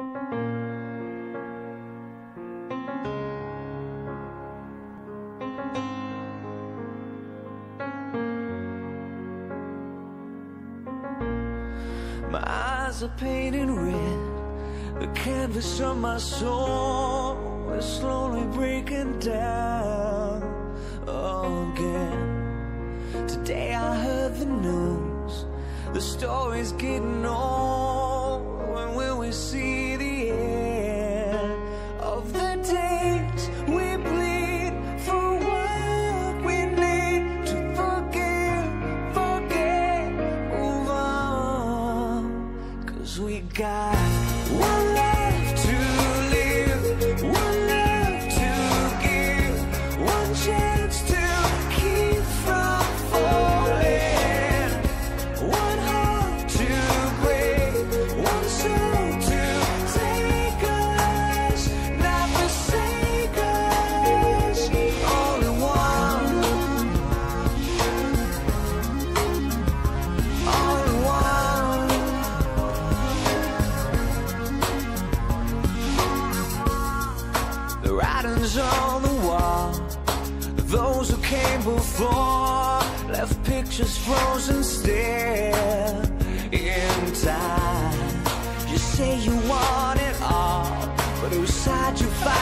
My eyes are painted red. The canvas of my soul is slowly breaking down again. Today I heard the news. The story's getting old. When will we see got one On the wall. Those who came before left pictures frozen still in time. You say you want it all, but whose side you for?